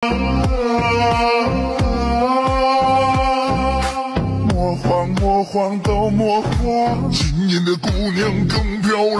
啊幻！莫慌莫慌都莫慌，今年的姑娘更漂亮。